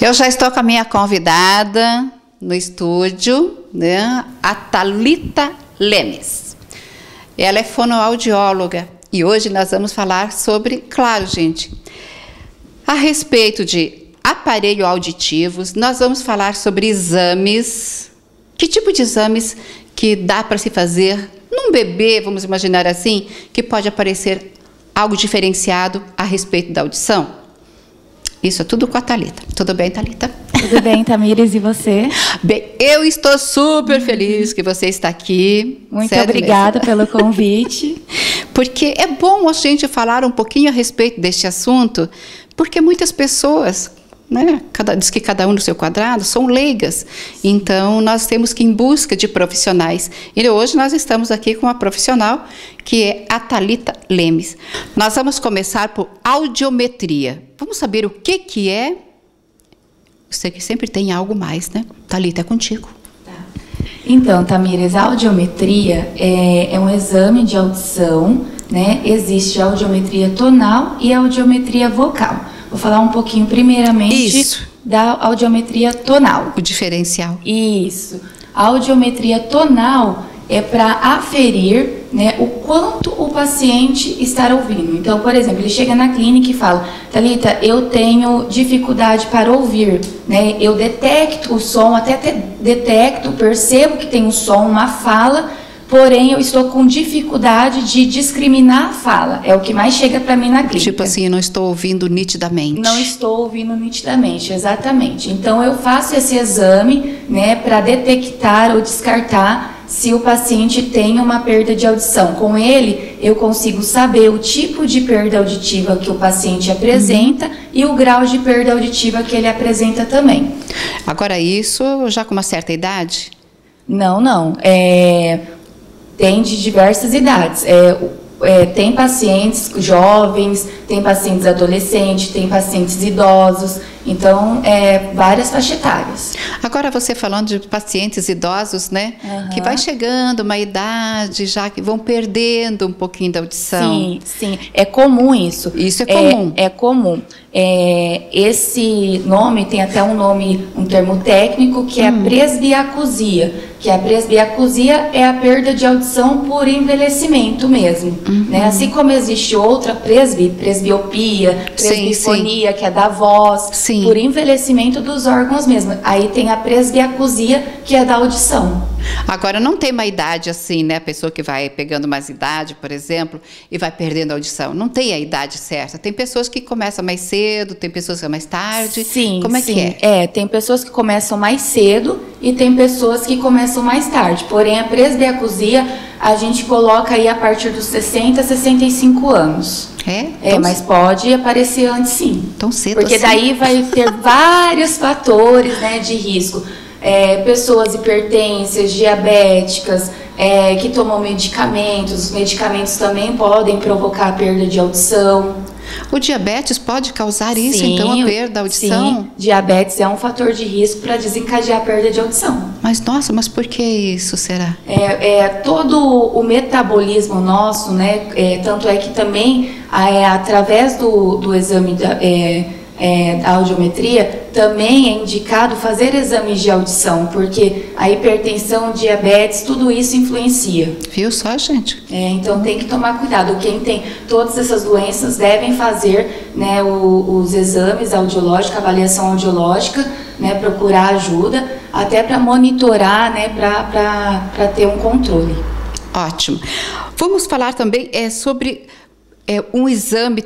Eu já estou com a minha convidada no estúdio, né? A Talita Lemes. Ela é fonoaudióloga e hoje nós vamos falar sobre, claro, gente, a respeito de aparelho auditivos, nós vamos falar sobre exames. Que tipo de exames que dá para se fazer num bebê, vamos imaginar assim, que pode aparecer algo diferenciado a respeito da audição? Isso é tudo com a Thalita. Tudo bem, Thalita? Tudo bem, Tamires, e você? Bem, eu estou super feliz que você está aqui. Muito obrigada mesmo. pelo convite. porque é bom a gente falar um pouquinho a respeito deste assunto, porque muitas pessoas né? Cada, diz que cada um no seu quadrado, são leigas. Então, nós temos que ir em busca de profissionais. E hoje nós estamos aqui com uma profissional que é a Talita Lemes. Nós vamos começar por audiometria. Vamos saber o que, que é. Você que sempre tem algo mais, né? Talita, é contigo. Tá. Então, Tamires, a audiometria é, é um exame de audição, né? Existe a audiometria tonal e a audiometria vocal. Vou falar um pouquinho primeiramente Isso. da audiometria tonal. O diferencial. Isso. A audiometria tonal é para aferir né, o quanto o paciente está ouvindo. Então, por exemplo, ele chega na clínica e fala: Talita, eu tenho dificuldade para ouvir, né? Eu detecto o som, até detecto, percebo que tem um som, uma fala, porém eu estou com dificuldade de discriminar a fala. É o que mais chega para mim na clínica. Tipo assim, eu não estou ouvindo nitidamente. Não estou ouvindo nitidamente, exatamente. Então eu faço esse exame, né, para detectar ou descartar se o paciente tem uma perda de audição. Com ele, eu consigo saber o tipo de perda auditiva que o paciente apresenta uhum. e o grau de perda auditiva que ele apresenta também. Agora, isso já com uma certa idade? Não, não. É, tem de diversas idades. É, é, tem pacientes jovens, tem pacientes adolescentes, tem pacientes idosos, então é várias faixas etárias. Agora você falando de pacientes idosos, né, uhum. que vai chegando uma idade já que vão perdendo um pouquinho da audição. Sim, sim, é comum isso. Isso é comum. É, é comum. É, esse nome tem até um nome, um termo técnico que é hum. presbiacusia que a presbiacusia é a perda de audição por envelhecimento mesmo, uhum. né? Assim como existe outra presbi, presbiopia, presbifonia, sim, sim. que é da voz, sim. por envelhecimento dos órgãos mesmo. Aí tem a presbiacusia, que é da audição. Agora, não tem uma idade assim, né? A pessoa que vai pegando mais idade, por exemplo, e vai perdendo a audição. Não tem a idade certa. Tem pessoas que começam mais cedo, tem pessoas que é mais tarde. Sim, Como é sim. que é? É, tem pessoas que começam mais cedo e tem pessoas que começam mais tarde. Porém, a presbiacusia a gente coloca aí a partir dos 60 a 65 anos. É? É, mas pode aparecer antes sim. Tão cedo Porque assim? daí vai ter vários fatores né, de risco. É, pessoas hipertensas, diabéticas, é, que tomam medicamentos. Os medicamentos também podem provocar perda de audição. O diabetes pode causar isso, sim, então, a perda da audição? Sim, diabetes é um fator de risco para desencadear a perda de audição. Mas, nossa, mas por que isso será? É, é todo o metabolismo nosso, né? É, tanto é que também, é, através do, do exame da, é, é, a audiometria, também é indicado fazer exames de audição, porque a hipertensão, diabetes, tudo isso influencia. Viu só, gente? É, então tem que tomar cuidado. Quem tem todas essas doenças devem fazer né, o, os exames audiológicos, avaliação audiológica, né, procurar ajuda, até para monitorar, né, para ter um controle. Ótimo. Vamos falar também é, sobre é, um exame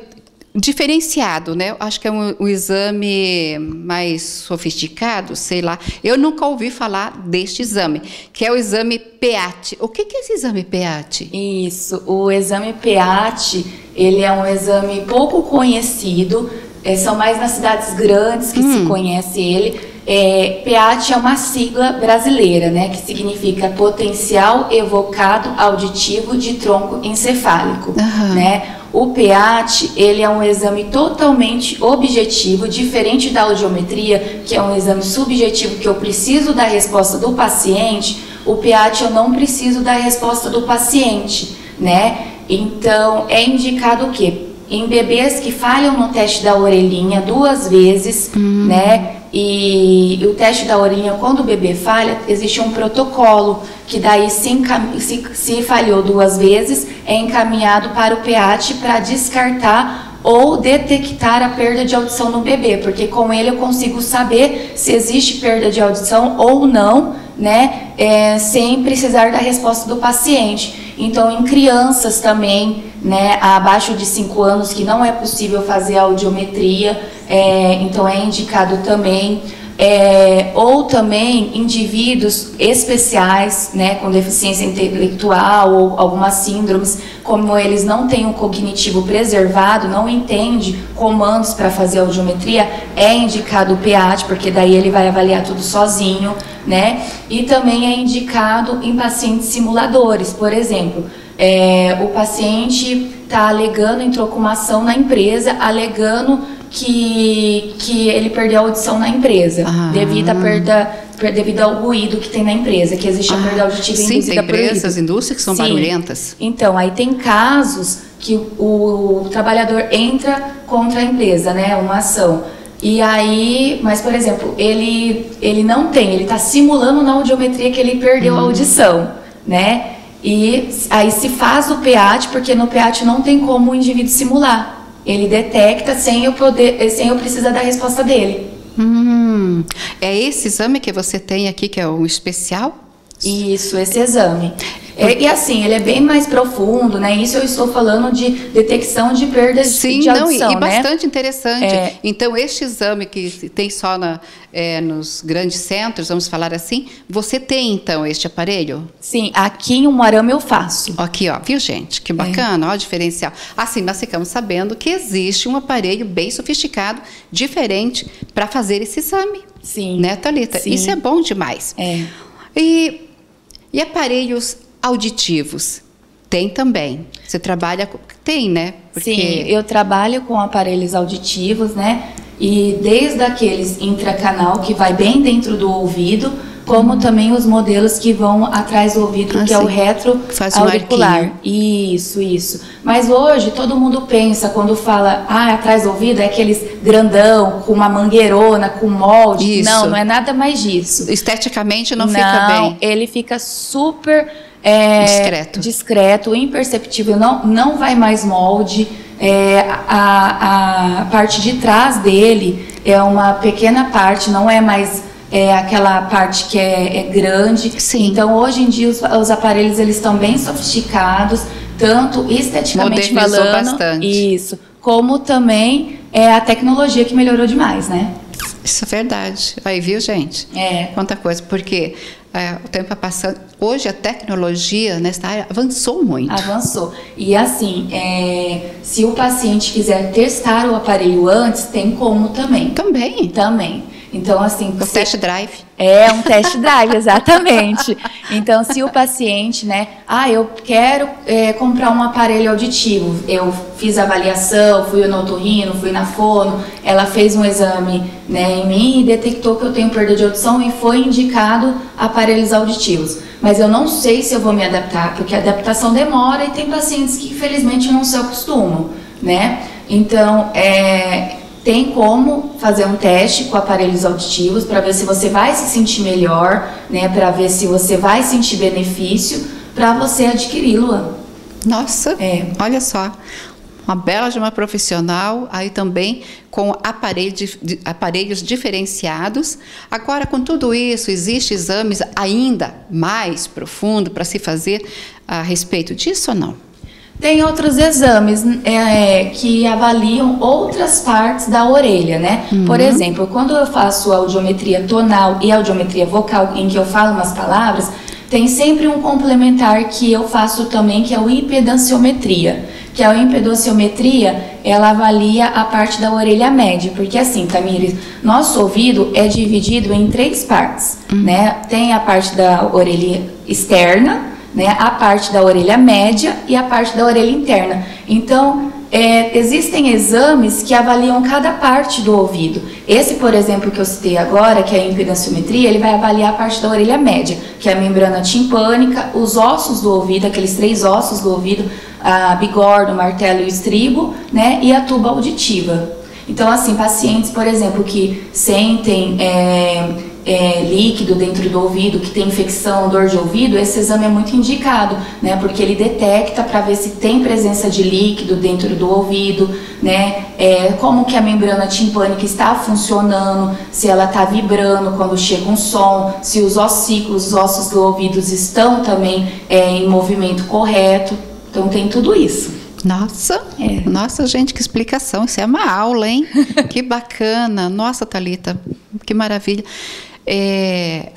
diferenciado, né? Acho que é um, um, exame mais sofisticado, sei lá. Eu nunca ouvi falar deste exame, que é o exame PEAT. O que, que é esse exame PEAT? Isso, o exame PEAT, ele é um exame pouco conhecido, é, são mais nas cidades grandes que hum. se conhece ele. É, PEAT é uma sigla brasileira, né, que significa potencial evocado auditivo de tronco encefálico, uhum. né? O PEAT, ele é um exame totalmente objetivo, diferente da audiometria, que é um exame subjetivo que eu preciso da resposta do paciente. O PEAT eu não preciso da resposta do paciente, né? Então, é indicado o quê? em bebês que falham no teste da orelhinha duas vezes, uhum. né? E, o teste da orelhinha, quando o bebê falha, existe um protocolo que daí se, se, se falhou duas vezes, é encaminhado para o PEAT para descartar ou detectar a perda de audição no bebê, porque com ele eu consigo saber se existe perda de audição ou não, né, é, sem precisar da resposta do paciente. Então, em crianças também, né, abaixo de 5 anos, que não é possível fazer audiometria, é, então é indicado também. É, ou também indivíduos especiais, né, com deficiência intelectual ou algumas síndromes, como eles não têm um cognitivo preservado, não entende comandos para fazer audiometria, é indicado o PEAT, porque daí ele vai avaliar tudo sozinho, né? E também é indicado em pacientes simuladores, por exemplo, é, o paciente está alegando, entrou com uma ação na empresa, alegando que, que ele perdeu a audição na empresa, ah. devido à perda devido ao ruído que tem na empresa, que existe a perda ah, auditiva sim, induzida tem empresas, indústrias que são sim. barulhentas. Então, aí tem casos que o, o trabalhador entra contra a empresa, né, uma ação. E aí, mas por exemplo, ele ele não tem, ele está simulando na audiometria que ele perdeu hum. a audição, né? E aí se faz o PEAT, porque no PEAT não tem como o indivíduo simular. Ele detecta sem eu poder, sem eu precisar da resposta dele. Hum, é esse exame que você tem aqui que é o especial? Isso, esse exame. É, e assim, ele é bem mais profundo, né? Isso eu estou falando de detecção de perdas Sim, de audição, não, e, e né? bastante interessante. É. Então, este exame que tem só na, é, nos grandes centros, vamos falar assim, você tem então este aparelho? Sim, aqui em Umuarama eu faço. Aqui, ó, viu gente? Que bacana, é. ó, o diferencial. Assim, nós ficamos sabendo que existe um aparelho bem sofisticado, diferente, para fazer esse exame. Sim. Né, Thalita? Sim. Isso é bom demais. É. E, e aparelhos auditivos? Tem também. Você trabalha com... Tem, né? Porque... Sim, eu trabalho com aparelhos auditivos, né? E desde aqueles intracanal que vai bem dentro do ouvido, como também os modelos que vão atrás do ouvido, ah, que sim. é o retro Faz auricular. Um isso, isso. Mas hoje todo mundo pensa quando fala, ah, atrás do ouvido é aqueles grandão com uma mangueirona, com molde. Isso. Não, não é nada mais disso. Esteticamente não, não fica bem. Ele fica super é, discreto. discreto, imperceptível, não, não vai mais molde. É, a, a parte de trás dele é uma pequena parte, não é mais é, aquela parte que é, é grande. Sim. Então, hoje em dia, os, os aparelhos eles estão bem sofisticados, tanto esteticamente Modernizou falando, bastante. isso, como também é a tecnologia que melhorou demais, né? Isso é verdade. Aí, viu, gente? É. Quanta coisa, porque é, o tempo está passando. Hoje a tecnologia nessa área avançou muito. Avançou. E assim, é, se o paciente quiser testar o aparelho antes, tem como também. Também. Também. Então, assim. O test drive. É um test drive, exatamente. Então, se o paciente, né, ah, eu quero é, comprar um aparelho auditivo, eu fiz a avaliação, fui no otorrino, fui na fono, ela fez um exame né, em mim e detectou que eu tenho perda de audição e foi indicado aparelhos auditivos. Mas eu não sei se eu vou me adaptar, porque a adaptação demora e tem pacientes que infelizmente não se acostumam, né? Então, é, tem como fazer um teste com aparelhos auditivos para ver se você vai se sentir melhor, né, para ver se você vai sentir benefício para você adquiri-lo. Nossa, é. olha só, uma bela de uma profissional, aí também com aparelhos, aparelhos diferenciados. Agora, com tudo isso, existem exames ainda mais profundos para se fazer a respeito disso ou não? Tem outros exames é, que avaliam outras partes da orelha, né? Uhum. Por exemplo, quando eu faço audiometria tonal e audiometria vocal, em que eu falo umas palavras, tem sempre um complementar que eu faço também, que é o impedanciometria. Que a impedanciometria, ela avalia a parte da orelha média. Porque assim, Tamires, nosso ouvido é dividido em três partes, uhum. né? Tem a parte da orelha externa, né, a parte da orelha média e a parte da orelha interna. Então, é, existem exames que avaliam cada parte do ouvido. Esse, por exemplo, que eu citei agora, que é a impedanciometria, ele vai avaliar a parte da orelha média, que é a membrana timpânica, os ossos do ouvido, aqueles três ossos do ouvido, a bigorna, o martelo e o estribo, né? E a tuba auditiva. Então, assim, pacientes, por exemplo, que sentem é, é, líquido dentro do ouvido, que tem infecção, dor de ouvido, esse exame é muito indicado, né? Porque ele detecta para ver se tem presença de líquido dentro do ouvido, né? É, como que a membrana timpânica está funcionando, se ela está vibrando quando chega um som, se os ossículos, os ossos do ouvido estão também é, em movimento correto. Então tem tudo isso. Nossa, é. nossa gente, que explicação! Isso é uma aula, hein? que bacana! Nossa, Talita, que maravilha! É,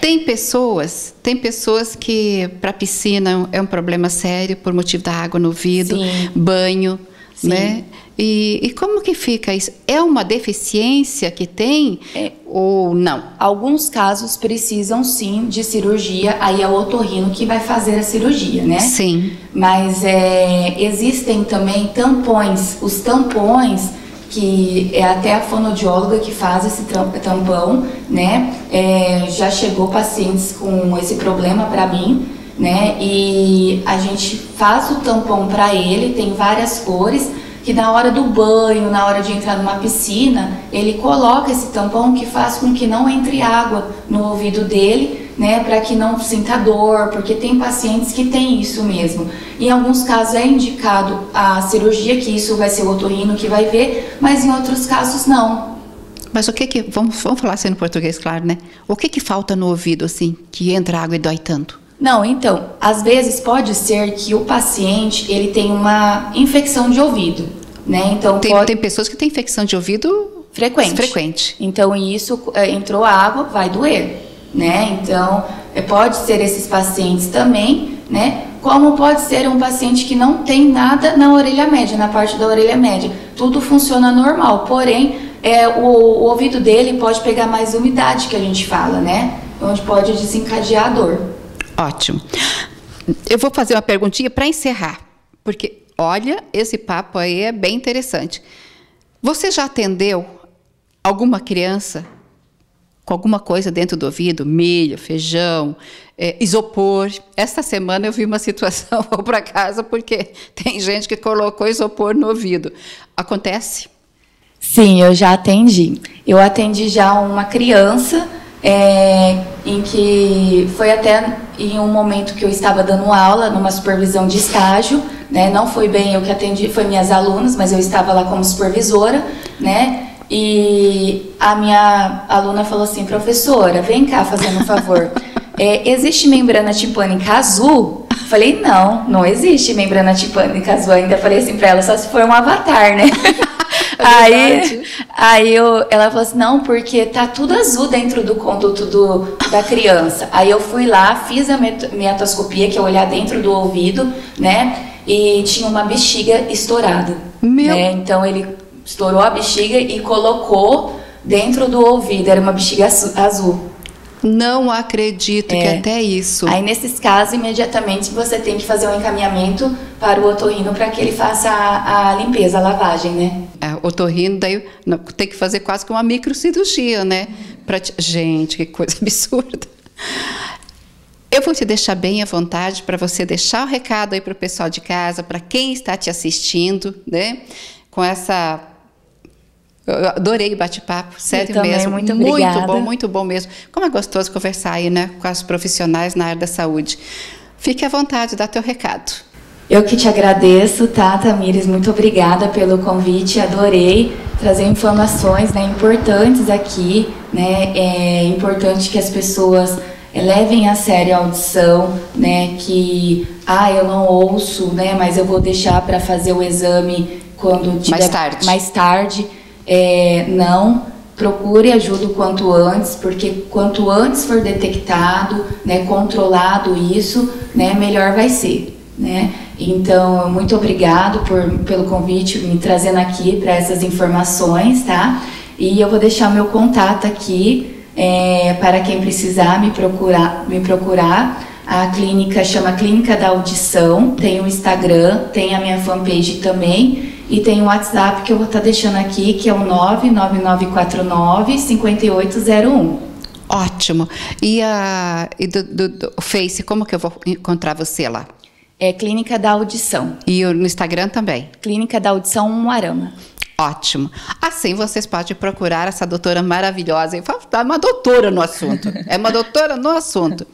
tem pessoas, tem pessoas que para piscina é um problema sério por motivo da água no ouvido, Sim. banho, Sim. né? E, e, como que fica isso? É uma deficiência que tem é, ou não? Alguns casos precisam sim de cirurgia, aí é o otorrino que vai fazer a cirurgia, né? Sim. Mas é, existem também tampões. Os tampões que é até a fonodióloga que faz esse tampão, né? É, já chegou pacientes com esse problema para mim, né? E a gente faz o tampão para ele, tem várias cores, que na hora do banho, na hora de entrar numa piscina, ele coloca esse tampão que faz com que não entre água no ouvido dele né, para que não sinta dor, porque tem pacientes que têm isso mesmo. Em alguns casos é indicado a cirurgia, que isso vai ser o otorrino que vai ver, mas em outros casos não. Mas o que que, vamos, vamos falar assim no português, claro, né? O que que falta no ouvido, assim, que entra água e dói tanto? Não, então, às vezes pode ser que o paciente, ele tem uma infecção de ouvido, né? Então, tem, pode... tem pessoas que têm infecção de ouvido frequente. frequente. Então, isso, é, entrou água, vai doer né? Então, é, pode ser esses pacientes também, né? Como pode ser um paciente que não tem nada na orelha média, na parte da orelha média. Tudo funciona normal, porém, é, o, o ouvido dele pode pegar mais umidade, que a gente fala, né? Onde pode desencadear a dor. Ótimo. Eu vou fazer uma perguntinha para encerrar, porque olha, esse papo aí é bem interessante. Você já atendeu alguma criança com alguma coisa dentro do ouvido, milho, feijão, é, isopor. Esta semana eu vi uma situação, vou para casa porque tem gente que colocou isopor no ouvido. Acontece? Sim, eu já atendi. Eu atendi já uma criança é, em que foi até em um momento que eu estava dando aula numa supervisão de estágio, né? Não foi bem eu que atendi, foi minhas alunas, mas eu estava lá como supervisora, né? E a minha aluna falou assim, professora, vem cá fazendo um favor. É, existe membrana timpânica azul? Falei, não, não existe membrana timpânica azul. Ainda falei assim para ela, só se for um avatar, né? É aí aí eu, ela falou assim, não, porque tá tudo azul dentro do conduto do, da criança. Aí eu fui lá, fiz a metoscopia, que é olhar dentro do ouvido, né? E tinha uma bexiga estourada. Meu... Né? Então ele estourou a bexiga e colocou dentro do ouvido. Era uma bexiga azul. Não acredito é. que até isso. Aí, nesses casos, imediatamente você tem que fazer um encaminhamento para o otorrino para que ele faça a, a, limpeza, a lavagem, né? É, o otorrino, daí não, tem que fazer quase que uma microcirurgia, né? Pra, gente, que coisa absurda. Eu vou te deixar bem à vontade para você deixar o recado aí para o pessoal de casa, para quem está te assistindo, né? Com essa eu adorei o bate-papo, sério também, mesmo. Muito, obrigada. muito bom, muito bom mesmo. Como é gostoso conversar aí, né, com as profissionais na área da saúde. Fique à vontade, dá teu recado. Eu que te agradeço, tá, Tamires? Muito obrigada pelo convite, adorei trazer informações né, importantes aqui, né? É importante que as pessoas levem a sério a audição, né? Que, ah, eu não ouço, né? Mas eu vou deixar para fazer o exame quando tiver mais tarde. Mais tarde é, não, procure ajuda o quanto antes, porque quanto antes for detectado, né, controlado isso, né, melhor vai ser, né? Então, muito obrigado por, pelo convite, me trazendo aqui para essas informações, tá? E eu vou deixar meu contato aqui é, para quem precisar me procurar, me procurar. A clínica chama Clínica da Audição, tem o Instagram, tem a minha fanpage também. E tem um WhatsApp que eu vou estar tá deixando aqui, que é o 99949 5801. Ótimo. E, a, e do, do, do Face, como que eu vou encontrar você lá? É Clínica da Audição. E no Instagram também? Clínica da Audição Moarama. Ótimo. Assim vocês podem procurar essa doutora maravilhosa. É uma doutora no assunto. É uma doutora no assunto.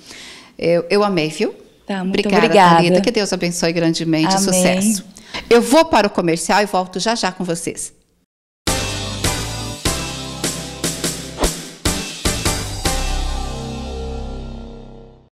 Eu, eu amei, viu? Tá, muito obrigada. obrigada. Que Deus abençoe grandemente. Amém. Sucesso. Eu vou para o comercial e volto já já com vocês.